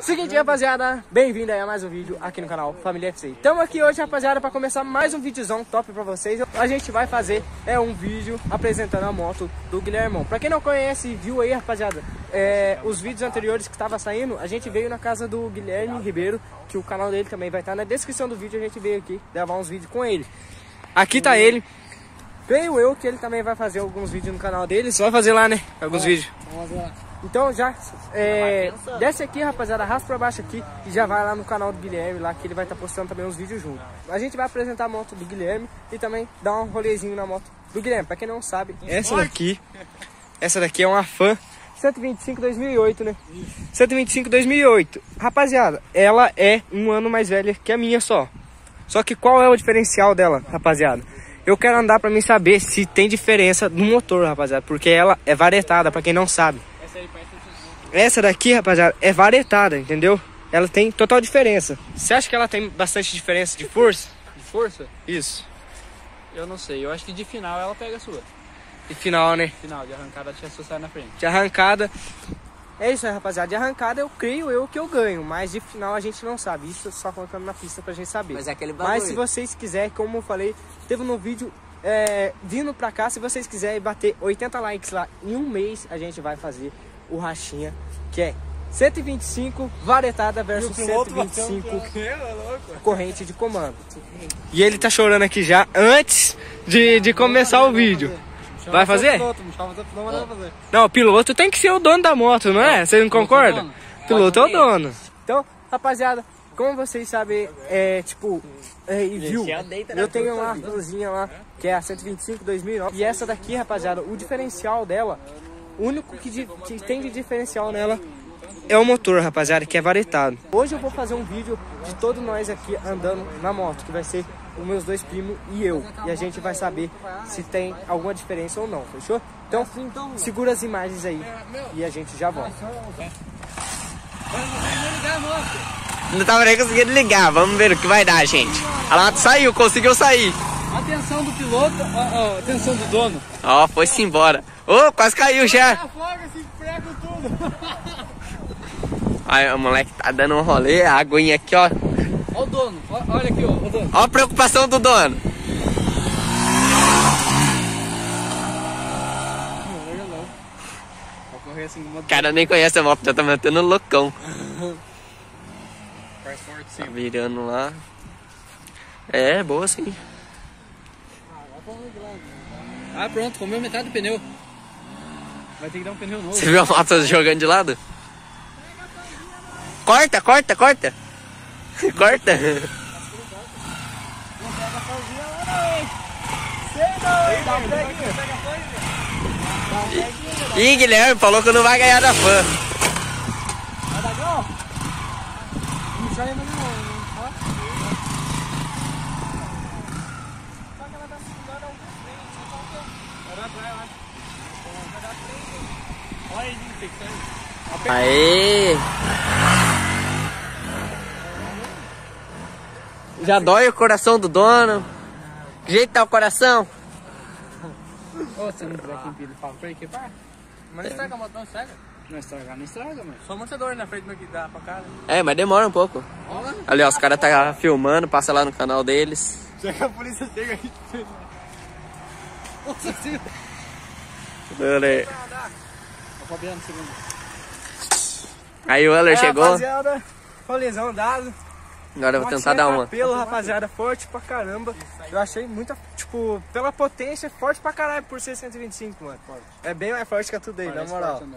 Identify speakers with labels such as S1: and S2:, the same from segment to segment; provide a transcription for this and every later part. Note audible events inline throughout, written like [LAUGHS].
S1: Seguinte, rapaziada, bem-vindo a mais um vídeo aqui no canal Família FC. Estamos aqui hoje, rapaziada, para começar mais um videozão top para vocês. A gente vai fazer é um vídeo apresentando a moto do Guilhermão. Para quem não conhece, viu aí, rapaziada, é, os vídeos anteriores que estava saindo, a gente veio na casa do Guilherme Ribeiro, que o canal dele também vai estar na descrição do vídeo. A gente veio aqui gravar uns vídeos com ele. Aqui tá ele. Creio eu que ele também vai fazer alguns vídeos no canal dele. Só vai fazer lá, né? Alguns vídeos.
S2: Vamos lá.
S1: Então já é, desce aqui, rapaziada, arrasta pra baixo aqui e já vai lá no canal do Guilherme, lá que ele vai estar tá postando também uns vídeos junto. A gente vai apresentar a moto do Guilherme e também dar um rolezinho na moto do Guilherme. Pra quem não sabe, essa daqui, essa daqui é uma fã 125 2008, né? 125 2008. Rapaziada, ela é um ano mais velha que a minha só. Só que qual é o diferencial dela, rapaziada? Eu quero andar pra mim saber se tem diferença no motor, rapaziada, porque ela é varetada, pra quem não sabe. Essa daqui, rapaziada, é varetada, entendeu? Ela tem total diferença. Você acha que ela tem bastante diferença de força?
S2: De força?
S1: Isso.
S2: Eu não sei. Eu acho que de final ela pega a sua.
S1: E final, né?
S2: Final, de arrancada tinha sua sai na frente.
S1: De arrancada. É isso aí, rapaziada. De arrancada eu creio eu que eu ganho, mas de final a gente não sabe. Isso só colocando na pista pra gente saber.
S3: Mas é aquele bagulho.
S1: Mas se vocês quiserem, como eu falei, teve no vídeo é, vindo pra cá, se vocês quiserem bater 80 likes lá em um mês, a gente vai fazer o rachinha, que é 125 varetada versus 125 corrente de comando. E ele tá chorando aqui já antes de, de começar o vídeo. Vai fazer? Não, o piloto tem que ser o dono da moto, não é? Você não concorda? O piloto é o dono. Então, rapaziada, como vocês sabem, é tipo, é, e viu, eu tenho uma luzinha lá, que é a 125 2009. E essa daqui, rapaziada, o diferencial dela o único que, de, que tem de diferencial nela é o motor, rapaziada, que é varetado. Hoje eu vou fazer um vídeo de todos nós aqui andando na moto, que vai ser os meus dois primos e eu. E a gente vai saber se tem alguma diferença ou não, fechou? Então, segura as imagens aí e a gente já volta.
S3: Não tava nem conseguindo ligar, vamos ver o que vai dar, gente. A lata saiu, conseguiu sair.
S2: Atenção do piloto, ó, ó, atenção do dono.
S3: Ó, foi-se embora. Ô, oh, quase caiu já.
S2: Afoga esse prego tudo. [LAUGHS]
S3: Aí o moleque tá dando um rolê, a aguinha aqui, ó.
S2: Ó o dono, olha aqui, ó, o dono.
S3: Ó a preocupação do dono. O cara nem conhece a moto, já tá metendo loucão. [LAUGHS] Tá virando lá. É, boa sim.
S2: Ah, pronto, comeu metade do pneu. Vai ter que dar um pneu novo.
S3: Você viu a moto jogando de lado? Corta, corta, corta. [LAUGHS] corta. Ih, Guilherme falou que não vai ganhar da fã.
S1: Vai dar gol? Não sai mais não. Só que ela tá segurando alguns frente. Vai pra lá. Vai dar frente. Olha aí, tem que sair.
S3: Aê! Já dói o coração do dono. Que jeito tá o coração?
S2: Ô, você não quiser que empilha, fala pra pá. Mas não estraga a moto, não estraga. Não estraga, não estraga, mano. Só o montador na frente do que dá pra cara.
S3: É, mas demora um pouco.
S2: Olha.
S3: Ali, ó, os caras tá filmando, passa lá no canal deles.
S2: Já que a polícia chega aqui. Nossa senhora. Fabiano, segundo.
S3: Aí o Euler
S1: É,
S3: chegou.
S1: Rapaziada, rolezão dado.
S3: Agora eu vou tentar dar uma.
S1: Pelo, rapaziada, forte pra caramba. Eu achei muita, tipo, pela potência, forte pra caralho por ser 125, mano. É bem mais forte que a tudo aí, na moral.
S2: forte?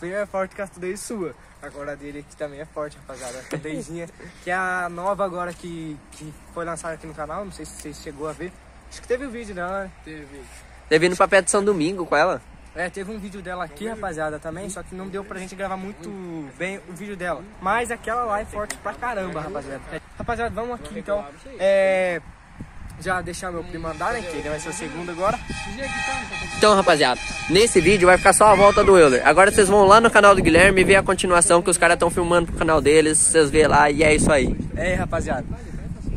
S1: Bem mais forte que a tudo aí sua. Agora a dele aqui também é forte, rapaziada. A Tudeizinha, [LAUGHS] que é a nova agora que, que foi lançada aqui no canal. Não sei se vocês chegou a ver. Acho que teve o vídeo dela, né?
S2: Teve.
S3: Teve indo pra pé de São Domingo com ela.
S1: É, teve um vídeo dela aqui, rapaziada, também, só que não deu pra gente gravar muito bem o vídeo dela. Mas aquela lá é forte pra caramba, rapaziada. Rapaziada, vamos aqui então. É. Já deixar meu primo andar, né? Que ele vai ser o segundo agora.
S3: Então, rapaziada, nesse vídeo vai ficar só a volta do Euler. Agora vocês vão lá no canal do Guilherme e ver a continuação que os caras estão filmando pro canal deles. Vocês vê lá e é isso aí.
S1: É, rapaziada.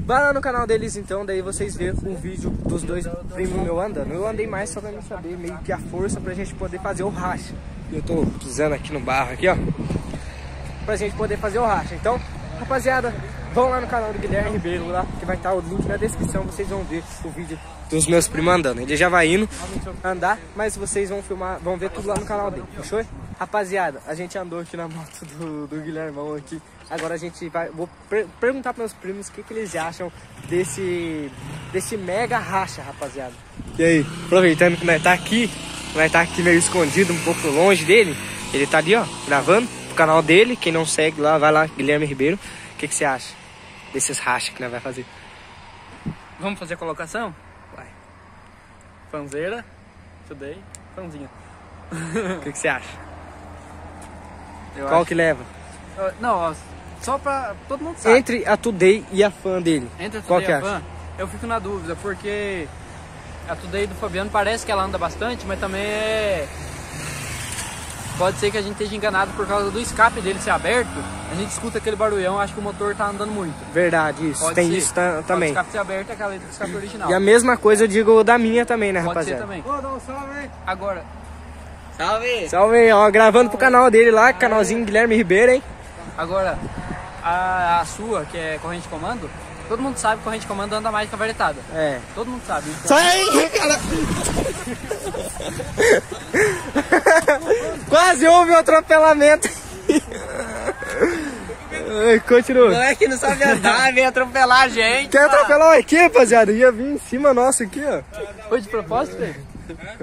S1: Vai lá no canal deles então, daí vocês vê o vídeo dos dois primos meu andando. Eu andei mais só pra me saber meio que a força pra gente poder fazer o racha. Eu tô pisando aqui no barro aqui, ó. pra gente poder fazer o racha. Então, rapaziada, vão lá no canal do Guilherme Ribeiro lá, que vai estar o link na descrição, vocês vão ver o vídeo dos meus primos andando. Ele já vai indo andar, mas vocês vão filmar, vão ver tudo lá no canal dele, fechou? Rapaziada, a gente andou aqui na moto do, do Guilhermão aqui. Agora a gente vai. Vou per perguntar para meus primos o que, que eles acham desse. desse mega racha, rapaziada. E aí, aproveitando que nós tá aqui, nós tá aqui meio escondido, um pouco longe dele. Ele tá ali, ó, gravando pro canal dele. Quem não segue lá, vai lá, Guilherme Ribeiro. O que, que você acha desses rachas que nós vai fazer?
S2: Vamos fazer a colocação?
S1: Vai.
S2: Fanzeira, today, fanzinha. [LAUGHS]
S1: O que, que você acha?
S2: Eu
S1: Qual
S2: acho-
S1: que leva?
S2: Não, ó, só pra. Todo mundo sabe.
S1: Entre a Today e a fã dele.
S2: Entre a
S1: Qual
S2: Today
S1: que
S2: e a
S1: acha?
S2: Fan, eu fico na dúvida, porque a Today do Fabiano parece que ela anda bastante, mas também é. Pode ser que a gente esteja enganado por causa do escape dele ser aberto. A gente escuta aquele barulhão, acho que o motor tá andando muito.
S1: Verdade, isso.
S2: Pode
S1: Tem
S2: ser.
S1: isso ta-
S2: Pode
S1: também.
S2: O escape ser aberto é aquela letra do escape original.
S1: E a mesma coisa eu digo da minha também, né,
S2: Pode ser
S1: rapaziada?
S2: também.
S1: Ô, dá um salve aí.
S2: Agora,
S3: Salve!
S1: Salve aí, ó, gravando pro canal dele lá, canalzinho Guilherme Ribeiro, hein?
S2: agora a, a sua, que é corrente de comando, todo mundo sabe que corrente de comando anda mais que a varetada.
S1: É.
S2: Todo mundo sabe. Então,
S1: Sai [LAUGHS] aí, cara! Quase houve um atropelamento. Continua.
S3: é que não sabe andar, vem atropelar a gente.
S1: Quer atropelar aqui, rapaziada? Ia vir em cima nosso aqui, ó.
S2: Foi de propósito, velho?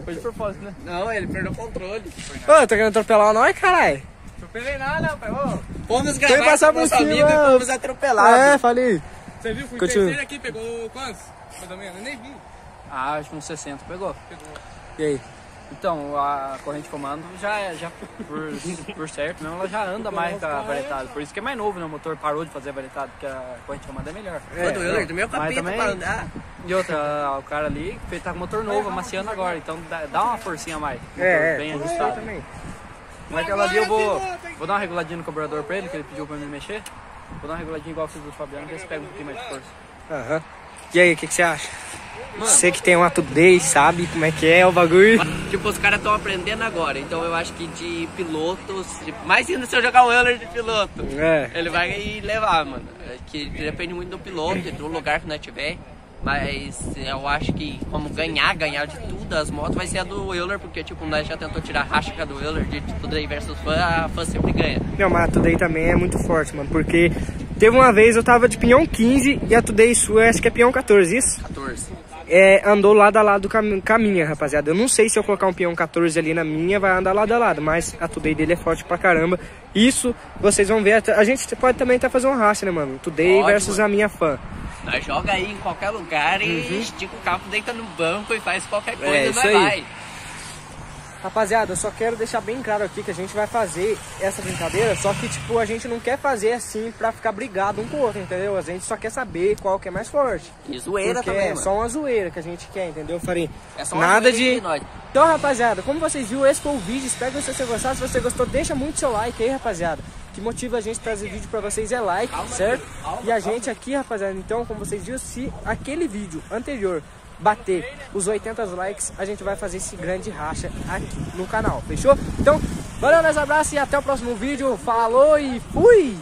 S2: Foi de propósito, né?
S3: Não, ele perdeu o controle.
S1: Ô, tá querendo atropelar nós, caralho?
S2: Atropelei nada, pai. Ô,
S3: Fomos gravar
S1: passar
S3: com
S1: por cima.
S3: amigo e fomos atropelados.
S1: É, falei.
S4: Você viu? Fui
S1: Continua.
S4: terceiro aqui, pegou quantos? Mais ou menos, eu nem vi.
S2: Ah, acho que uns 60 pegou.
S1: E aí?
S2: Então, a corrente de comando já, é- já por, [LAUGHS] por certo mesmo, ela já anda mais que a varetada. Por isso que é mais novo, né? O motor parou de fazer a varetada, porque a corrente de comando é melhor.
S3: Ô, do Euler, do meu capeta
S2: também-
S3: pra andar.
S2: E outra, o cara ali ele tá com motor novo, amaciando agora, então dá, dá uma forcinha a mais.
S1: É, é.
S2: bem
S1: tudo
S2: ajustado.
S1: também.
S2: Mas aquela ali eu vou, vou dar uma reguladinha no carburador pra ele, que ele pediu pra me mexer. Vou dar uma reguladinha igual eu fiz do Fabiano, ver se pega um pouquinho mais de força.
S1: Aham. E aí, o que, que você acha? Você que tem uma Today, sabe como é que é o bagulho.
S3: Tipo, os caras estão aprendendo agora, então eu acho que de pilotos, tipo, mais ainda se eu jogar o Euler de piloto,
S1: É.
S3: ele vai levar, mano. É que depende muito do piloto do lugar que nós tiver. Mas eu acho que como ganhar, ganhar de tudo, as motos vai ser a do Euler, porque tipo, nós já tentou tirar a racha do Euler de tudo aí versus fã, a fã sempre ganha.
S1: Não, mas a Today também é muito forte, mano. Porque teve uma vez eu tava de pinhão 15 e a Today sua acho que é pinhão 14, isso?
S3: 14.
S1: É, andou lado a lado com a, minha, rapaziada. Eu não sei se eu colocar um pinhão 14 ali na minha, vai andar lado a lado, mas a Today dele é forte pra caramba. Isso vocês vão ver. A gente pode também até fazer um racha, né, mano? Today versus a minha fã.
S3: Nós joga aí em qualquer lugar e estica o carro, deita no banco e faz qualquer coisa
S1: É, isso
S3: nós
S1: aí.
S3: vai.
S1: Rapaziada, eu só quero deixar bem claro aqui que a gente vai fazer essa brincadeira, só que tipo, a gente não quer fazer assim pra ficar brigado um com o outro, entendeu? A gente só quer saber qual que é mais forte.
S3: E zoeira
S1: Porque
S3: também,
S1: é
S3: mano.
S1: só uma zoeira que a gente quer, entendeu, Farinha?
S3: É só uma
S1: Nada de.
S3: de.
S1: Então, rapaziada, como vocês viram, esse foi o vídeo. Espero que você gostou. Se você gostou, deixa muito seu like aí, rapaziada. Que motiva a gente trazer vídeo pra vocês é like, certo? E a gente aqui, rapaziada, então, como vocês viram, se aquele vídeo anterior bater os 80 likes, a gente vai fazer esse grande racha aqui no canal, fechou? Então, valeu, meus abraços e até o próximo vídeo. Falou e fui!